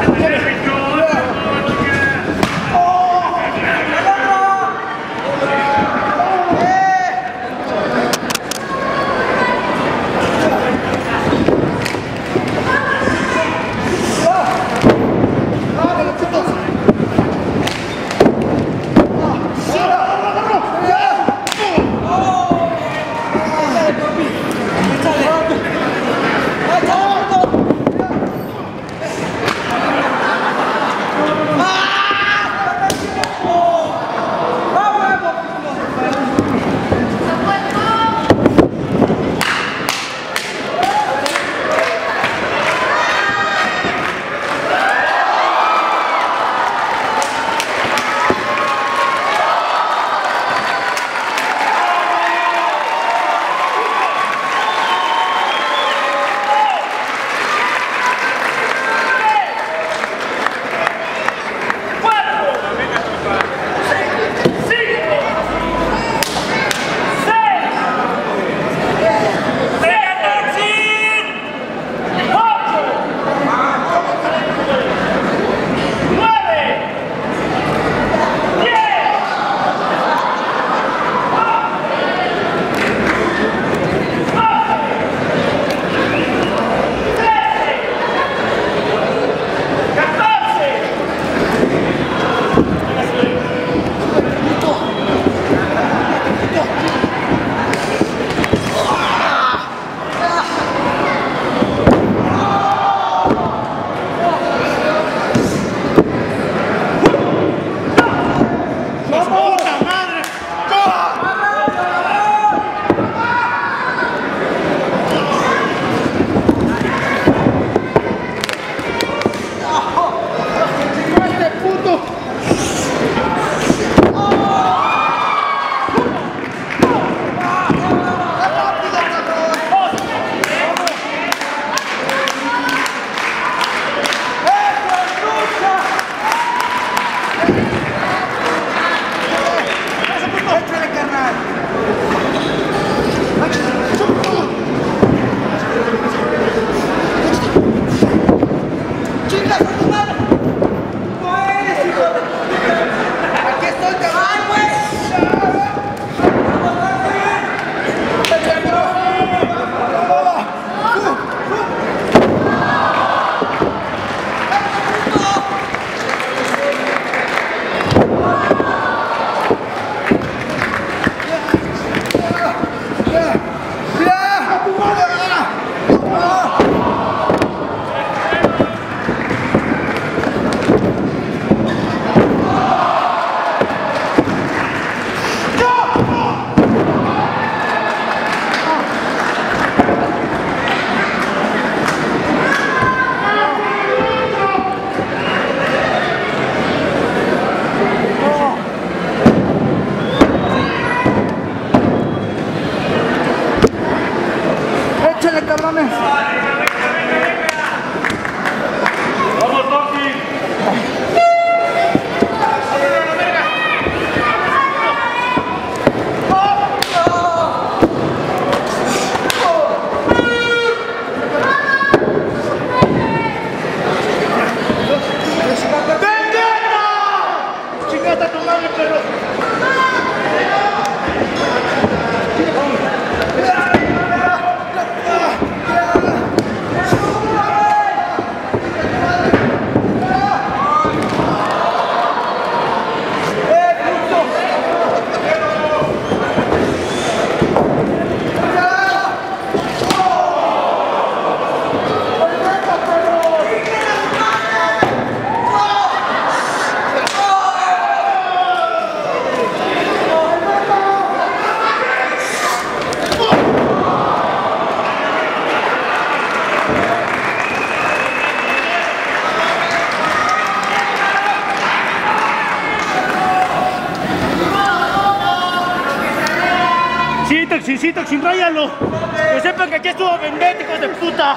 Get. Sí, Toxin, sí, Toxin, ráyalo. Que sepan que aquí estuvo Vendetta, hijos de puta.